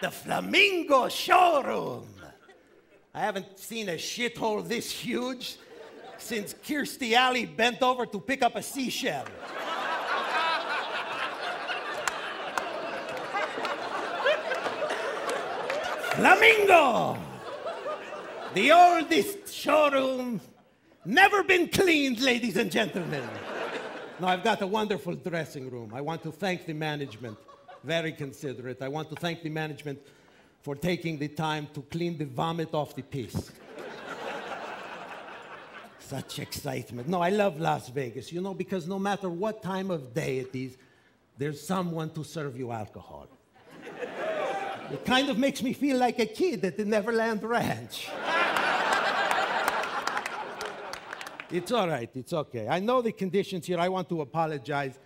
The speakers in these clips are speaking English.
the Flamingo Showroom. I haven't seen a shithole this huge since Kirstie Alley bent over to pick up a seashell. Flamingo! The oldest showroom, never been cleaned, ladies and gentlemen. Now, I've got a wonderful dressing room. I want to thank the management, very considerate. I want to thank the management for taking the time to clean the vomit off the piece. Such excitement. No, I love Las Vegas, you know, because no matter what time of day it is, there's someone to serve you alcohol. It kind of makes me feel like a kid at the Neverland Ranch. it's all right, it's okay. I know the conditions here. I want to apologize.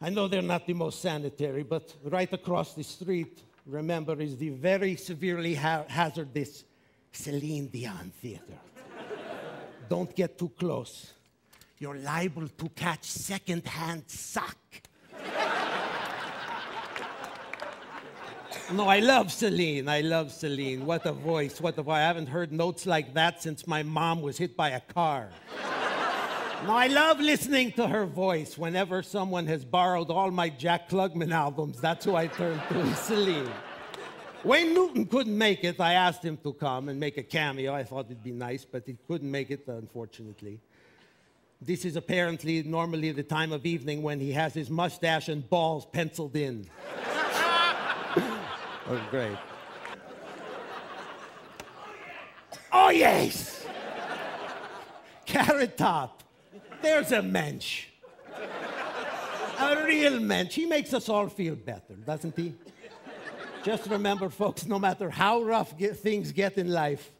I know they're not the most sanitary, but right across the street, remember, is the very severely ha- hazardous Celine Dion Theater. Don't get too close. You're liable to catch secondhand suck. No, I love Celine. I love Celine. What a voice. What a voice. I haven't heard notes like that since my mom was hit by a car. No, I love listening to her voice. Whenever someone has borrowed all my Jack Klugman albums, that's who I turn to, Celine. Wayne Newton couldn't make it. I asked him to come and make a cameo. I thought it'd be nice, but he couldn't make it, unfortunately. This is apparently normally the time of evening when he has his mustache and balls penciled in. oh, great. Oh, yes! Carrot Top. There's a mensch. A real mensch. He makes us all feel better, doesn't he? Just remember, folks, no matter how rough get, things get in life,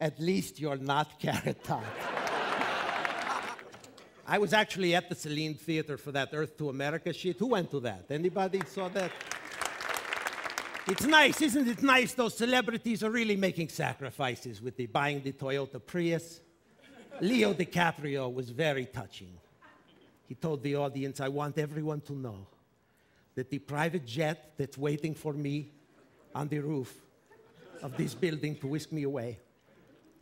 at least you're not Carrot Top. I was actually at the Celine Theater for that Earth to America shit. Who went to that? Anybody saw that? It's nice, isn't it nice? Those celebrities are really making sacrifices with the buying the Toyota Prius. Leo DiCaprio was very touching. He told the audience, I want everyone to know that the private jet that's waiting for me on the roof of this building to whisk me away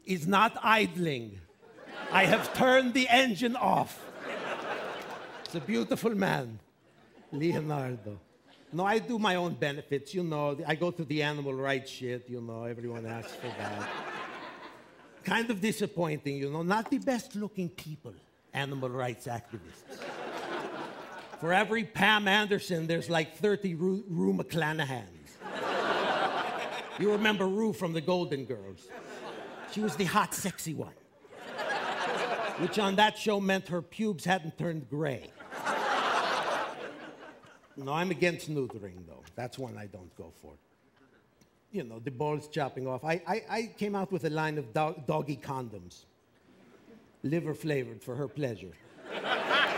is not idling. I have turned the engine off. It's a beautiful man, Leonardo. No, I do my own benefits, you know. I go to the animal rights shit, you know, everyone asks for that. Kind of disappointing, you know. Not the best looking people, animal rights activists. For every Pam Anderson, there's like 30 Rue, Rue McClanahans. you remember Rue from the Golden Girls. She was the hot, sexy one. Which on that show meant her pubes hadn't turned gray. No, I'm against neutering, though. That's one I don't go for. You know, the balls chopping off. I, I, I came out with a line of dog, doggy condoms, liver flavored for her pleasure.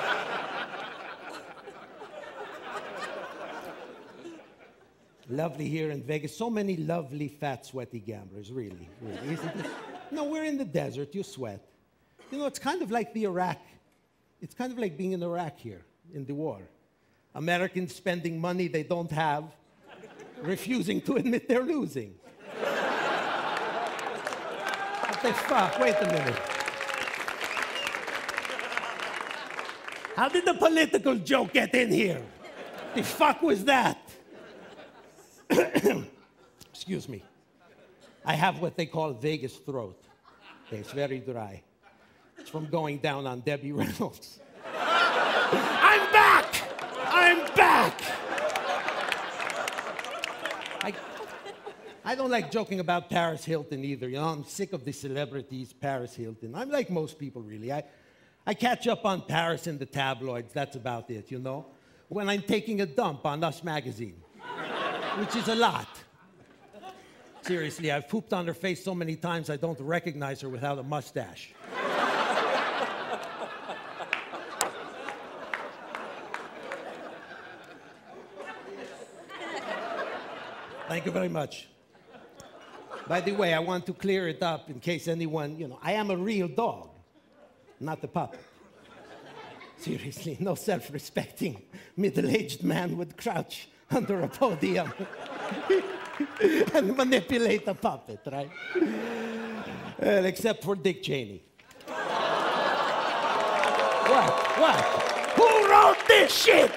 lovely here in Vegas. So many lovely, fat, sweaty gamblers, really. really. No, we're in the desert. You sweat. You know, it's kind of like the Iraq. It's kind of like being in Iraq here in the war. Americans spending money they don't have, refusing to admit they're losing. what the fuck? Wait a minute. How did the political joke get in here? The fuck was that? Excuse me. I have what they call Vegas throat. It's very dry. It's from going down on Debbie Reynolds. I'm back! I'm back! I, I don't like joking about Paris Hilton either. You know, I'm sick of the celebrities, Paris Hilton. I'm like most people, really. I, I catch up on Paris in the tabloids. That's about it, you know? When I'm taking a dump on Us Magazine, which is a lot. Seriously, I've pooped on her face so many times I don't recognize her without a mustache. Thank you very much. By the way, I want to clear it up in case anyone, you know, I am a real dog, not a puppet. Seriously, no self respecting middle aged man would crouch under a podium. and manipulate a puppet, right? Well, except for Dick Cheney. what? What? Who wrote this shit?